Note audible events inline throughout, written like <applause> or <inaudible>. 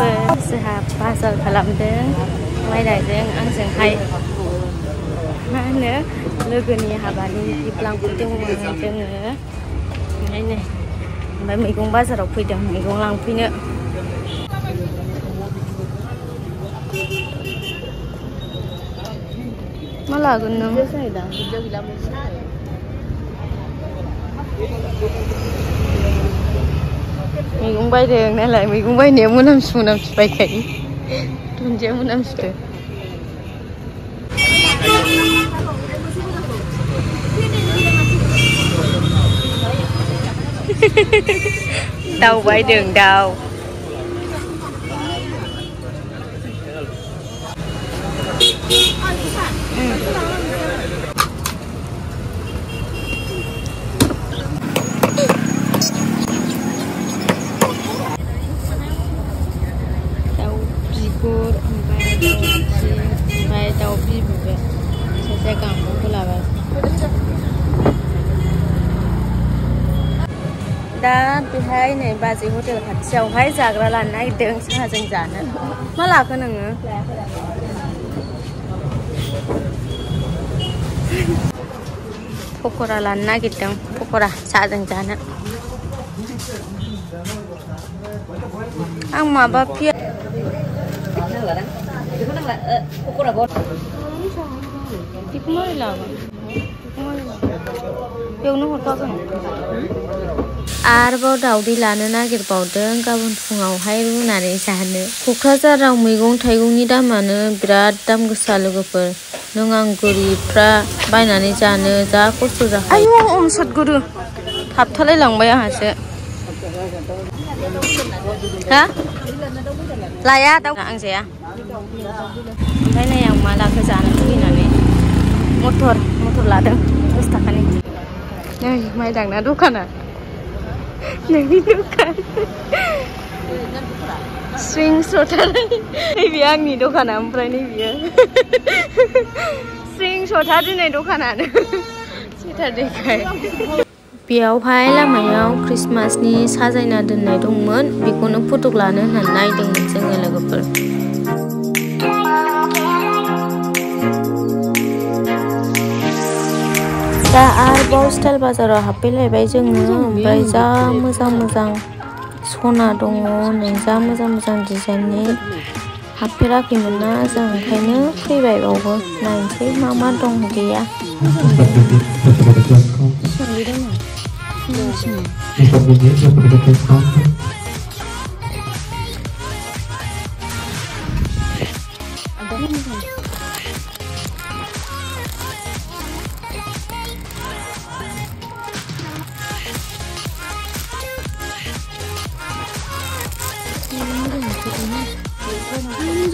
về, sẽ hạp ba giờ phải làm đến mai đại đến ăn sáng hay. Nữa lưu gần nhà hà bạn đi plan cũng chung mà chung nữa này này mấy mình cũng bắt giờ đọc phi đường mình cũng làm phi nữa. Mà là gần nữa mình cũng bay đường này lại mình cũng bay nếu muốn làm xuống làm bay cảnh tuần chơi muốn làm xuống. <laughs> Đâu bay đường đâu ừ. xe cầm cũng là đã bị hai này ba gì hotel hạt sầu hai giặc ra là nay tiếng sẽ là danh giản nữa. Mà là cái nừng ờ, pokora là na kitang pokora sa danh giản nữa. Ang mabapia Hãy subscribe cho kênh Ghiền Mì Gõ Để không bỏ lỡ những video hấp dẫn बेखौ मारै लागोन बेयावनो हरफागोन आरोबाव दावदै लानो नागिरबावदों गाबोन फुङावहाय रुनानै जानो क'क्राझाराव मैगं थाइगंनि दामानो बिराद दाम गोसा लोगोफोर नों आं गोरिबफ्रा बायनानै जानो जा खस्थ' जाखायो आयु अमसद गुरु थाबथालाय लांबाय आंहासो हा लाया दाउ आं जाया ओमफ्राय नै आं मा लाखो जानो लुगैनानै मटर मटर लादों दस थाखानि नै माइदांना दखाना नोंनि दखान स्विं सटार नैबे आंनि दखाना ओमफ्राय नैबेयो स्विं सटार दिनै दखानानो सेटारडेखाय बेयावहाय लामायाव ख्रिस्टमासनि साजायना दोननाय दंमोन बेखौनो फट' लानो होननानै नायदोंमोन जोङो लोगोफोर दा आरोबाव स्टाइल बाजाराव हाबफैलायबाय जोङो ओमफ्राय जा मोजां मोजां सना दङ नै जा मोजां मोजां डिजाइननि हाबफेराखैमोन ना जों ओंखायनो फैबाय बावबो नायनोसै मा मा दं गैया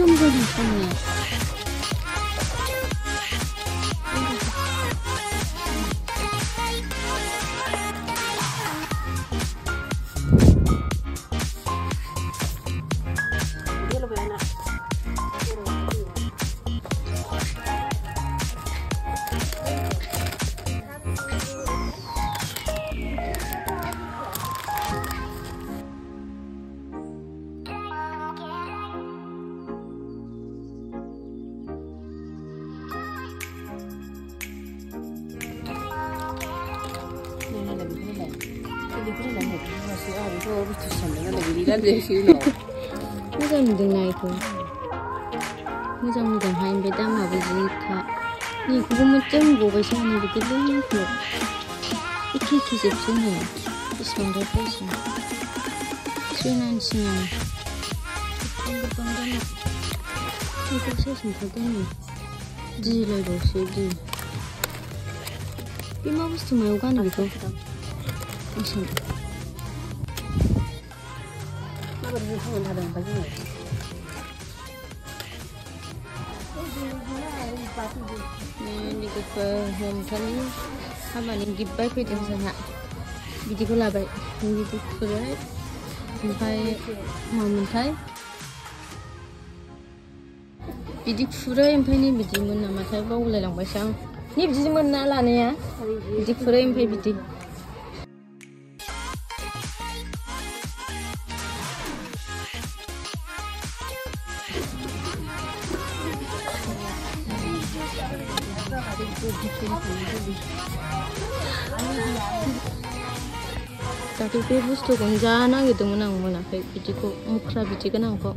ムが出たね Macam dengar itu. Macam-macam hai beda mah berita. Ni kubu macam gua pasal ni begitu ni. Iki kisip sini. Isman dia pasal. Sunan sini. Tunggu pandang. Itu saya sempat ni. Di lagi sedih. Ima mesti mau kan gitu. गोबां दामा बेखौ साइज ओंखारदों नै दिलायबावसो दि बे मा बुस्थु मायाव गानो बेखौ आसाम लोगोफोर नोंथांनि हाबानि गिफ्ट बायफैदों जोंहा बिदिखौ लाबाय बिदि खुरै ओमफ्राय मामोनथाय बिदि खुरै ओमफ्राय नै बिदिमोन नामाथाय बावलायलांबायसो आं नै बिदिमोन ना लानाया बिदि खुरै ओमफ्राय बिदि Tapi bे बुस्थुखौनो जा नागिरदोंमोन आं मोनाखै बिदिखौ मुख्रा बिदि गोनांखौ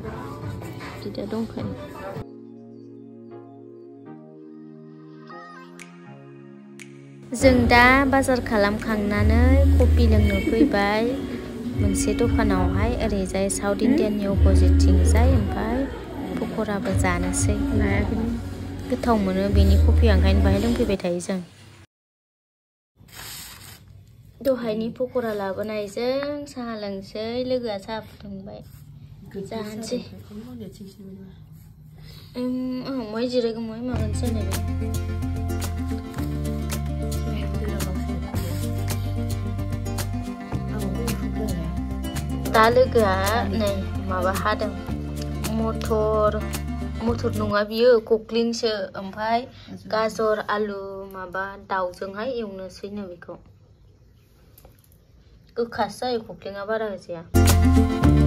बिदा दंखायो जों दा बाजार खालामखांनानै कफि लोंनो फैबाय मोनसे दखानावहाय ओरैजाय साउथ इन्डियाननि अपोजिटथिंजाय ओमफ्राय पक'राबो जानोसै गोथाव मोनो बेनि कफिया ओंखायनो बाहाय लोंफैबाय थायो जों दहायनि पक'रा लाबोनायजों साहा लोंसै लोगोआ साहा फुदुंबाय जानोसै आं महाय जिरायगोन महाय माबानोसै जानाय दा लोगोआ नै माबा हादों मटर मटर नङा बियो ककलिंसो ओमफ्राय गाजर आलु माबा दाउजोंहाय एवनोसैनो बेखौ गोखासो जायो ककलिङा बारा होजाया